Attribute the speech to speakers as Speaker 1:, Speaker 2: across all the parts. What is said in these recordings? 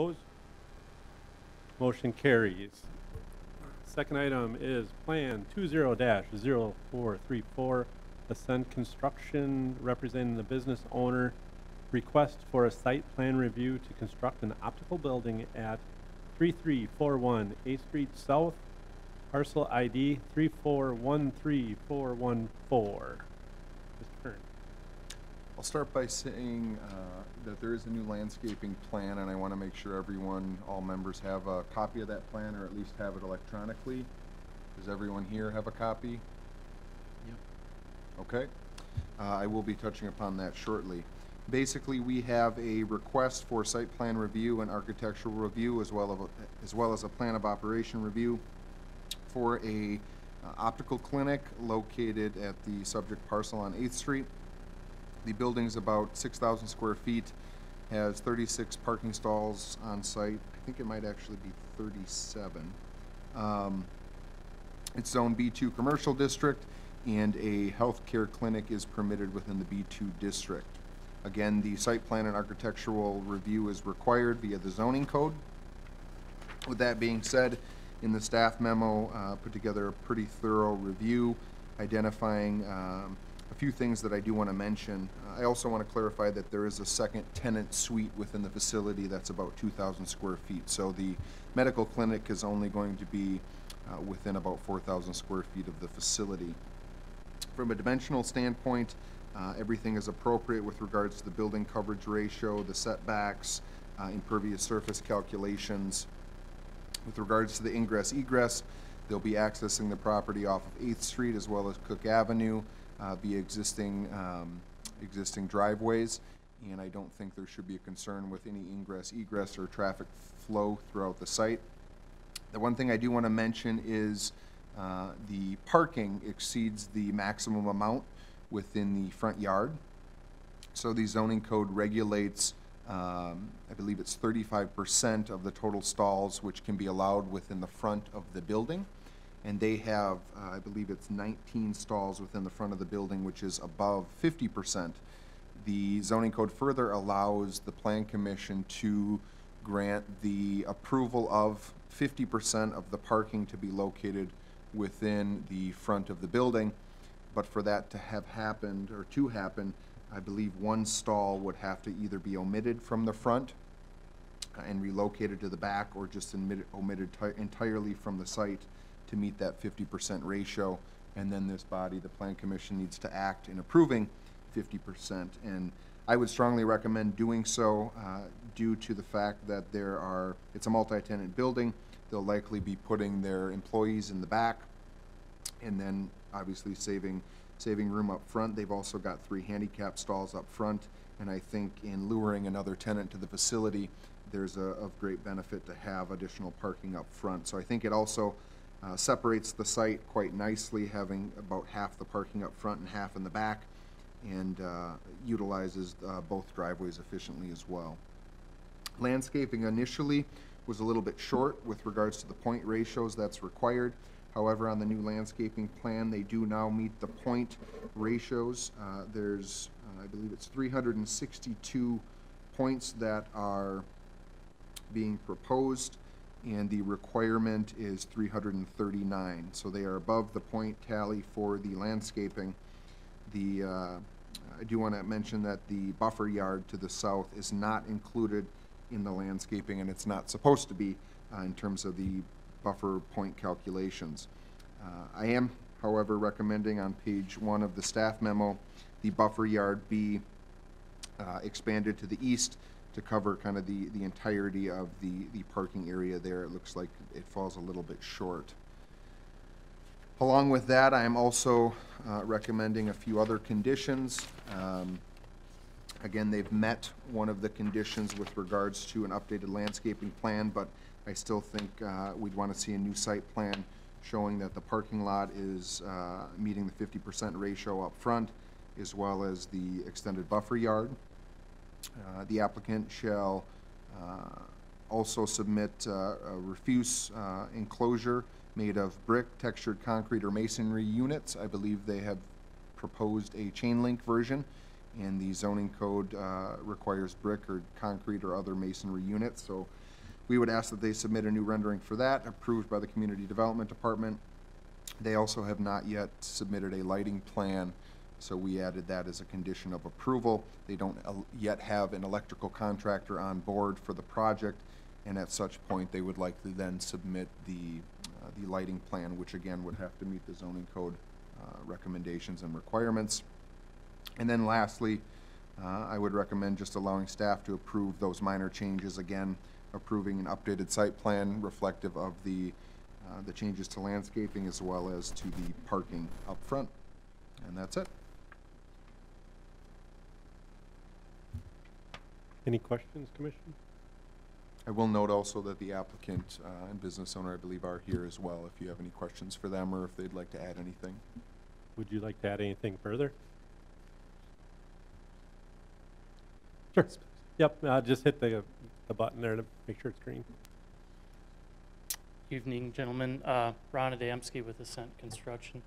Speaker 1: Opposed? Motion carries. Second item is Plan two zero dash zero four three four, Ascent Construction representing the business owner. Request for a site plan review to construct an optical building at three three four one Eighth Street South, parcel ID three four one three four one four.
Speaker 2: I'll start by saying uh, that there is a new landscaping plan, and I want to make sure everyone, all members have a copy of that plan, or at least have it electronically. Does everyone here have a copy? Yep. Okay. Uh, I will be touching upon that shortly. Basically, we have a request for site plan review and architectural review, as well of, a- as well as a plan of operation review for a uh, optical clinic located at the subject parcel on Eighth Street. The building's about six thousand square feet, has thirty-six parking stalls on site. I think it might actually be thirty-seven. Um, it's zone B two commercial district, and a healthcare clinic is permitted within the B two district. Again, the site plan and architectural review is required via the zoning code. With that being said, in the staff memo, uh, put together a pretty thorough review identifying um, a few things that I do want to mention. I also want to clarify that there is a second tenant suite within the facility that's about 2,000 square feet. So the medical clinic is only going to be uh, within about 4,000 square feet of the facility. From a dimensional standpoint, uh, everything is appropriate with regards to the building coverage ratio, the setbacks, uh, impervious surface calculations. With regards to the ingress egress, they'll be accessing the property off of Eighth Street as well as Cook Avenue uh, via existing, um, existing driveways. And I don't think there should be a concern with any ingress egress or traffic flow throughout the site. The one thing I do want to mention is uh, the parking exceeds the maximum amount within the front yard. So the zoning code regulates, um, I believe it's thirty-five percent of the total stalls which can be allowed within the front of the building. And they have, uh, I believe it's nineteen stalls within the front of the building, which is above fifty percent. The zoning code further allows the plan commission to grant the approval of fifty percent of the parking to be located within the front of the building. But for that to have happened, or to happen, I believe one stall would have to either be omitted from the front uh, and relocated to the back, or just omitted entirely from the site to meet that fifty percent ratio. And then this body, the plan commission, needs to act in approving fifty percent. And I would strongly recommend doing so, uh, due to the fact that there are, it's a multi-tenant building. They'll likely be putting their employees in the back, and then obviously saving, saving room up front. They've also got three handicap stalls up front, and I think in luring another tenant to the facility, there's a, of great benefit to have additional parking up front. So I think it also uh, separates the site quite nicely, having about half the parking up front and half in the back, and uh, utilizes uh, both driveways efficiently as well. Landscaping initially was a little bit short with regards to the point ratios that's required. However, on the new landscaping plan, they do now meet the point ratios. Uh, There's, uh, I believe it's 362 points that are being proposed, and the requirement is 339. So they are above the point tally for the landscaping. The, uh, I do want to mention that the buffer yard to the south is not included in the landscaping, and it's not supposed to be uh, in terms of the buffer point calculations. Uh, I am, however, recommending on page one of the staff memo, the buffer yard be uh, expanded to the east to cover kind of the, the entirety of the, the parking area there. It looks like it falls a little bit short. Along with that, I am also uh, recommending a few other conditions. Um, Again, they've met one of the conditions with regards to an updated landscaping plan, but I still think uh, we'd want to see a new site plan showing that the parking lot is uh, meeting the fifty percent ratio up front, as well as the extended buffer yard. Uh, The applicant shall uh, also submit uh, a refuse uh, enclosure made of brick, textured concrete, or masonry units. I believe they have proposed a chain link version, and the zoning code uh, requires brick or concrete or other masonry units. So We would ask that they submit a new rendering for that, approved by the Community Development Department. They also have not yet submitted a lighting plan, so we added that as a condition of approval. They don't yet have an electrical contractor on board for the project, and at such point, they would likely then submit the, uh, the lighting plan, which again would have to meet the zoning code uh, recommendations and requirements. And then lastly, uh, I would recommend just allowing staff to approve those minor changes again, approving an updated site plan reflective of the, uh, the changes to landscaping as well as to the parking up front. And that's it.
Speaker 1: Any questions, Commissioner?
Speaker 2: I will note also that the applicant uh, and business owner, I believe, are here as well, if you have any questions for them or if they'd like to add anything.
Speaker 1: Would you like to add anything further? Sure. Yep, uh, just hit the, the button there to make sure it's green.
Speaker 3: Evening, gentlemen. Uh, Ron Adamski with Ascent Construction.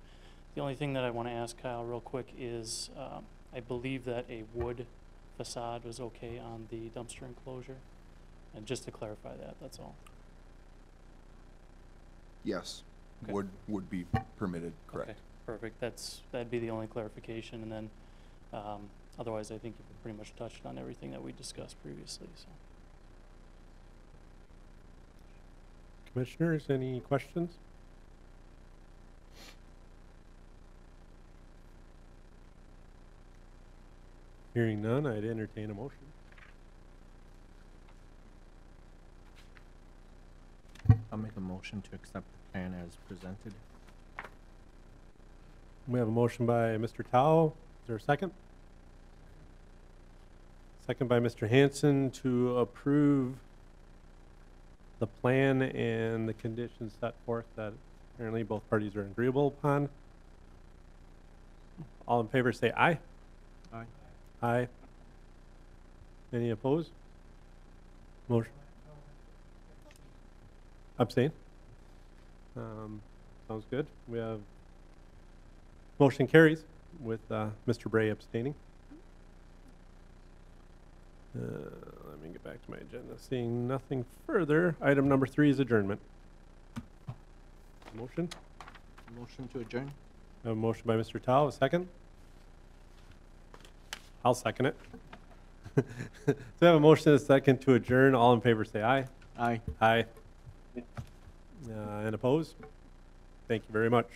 Speaker 3: The only thing that I want to ask Kyle real quick is, um, I believe that a wood facade was okay on the dumpster enclosure? And just to clarify that, that's all.
Speaker 2: Yes,
Speaker 3: Okay.
Speaker 2: would, would be permitted, correct.
Speaker 3: Okay, Perfect. That's, that'd be the only clarification. And then, um, otherwise, I think you've pretty much touched on everything that we discussed previously, so.
Speaker 1: Commissioners, any questions? Hearing none, I'd entertain a motion.
Speaker 4: I'll make a motion to accept the plan as presented.
Speaker 1: We have a motion by Mr. Tao. Is there a second? Second by Mr. Hanson to approve the plan and the conditions set forth that apparently both parties are agreeable upon. All in favor say aye.
Speaker 4: Aye.
Speaker 1: Aye. Any opposed? Motion. Abstain? Um, sounds good. We have Motion carries with uh, Mr. Bray abstaining. Uh, Let me get back to my agenda. Seeing nothing further, item number three is adjournment. Motion?
Speaker 4: Motion to adjourn?
Speaker 1: A motion by Mr. Tao, a second? I'll second it. So we have a motion and a second to adjourn. All in favor, say aye.
Speaker 4: Aye.
Speaker 1: Aye. Uh, And opposed? Thank you very much.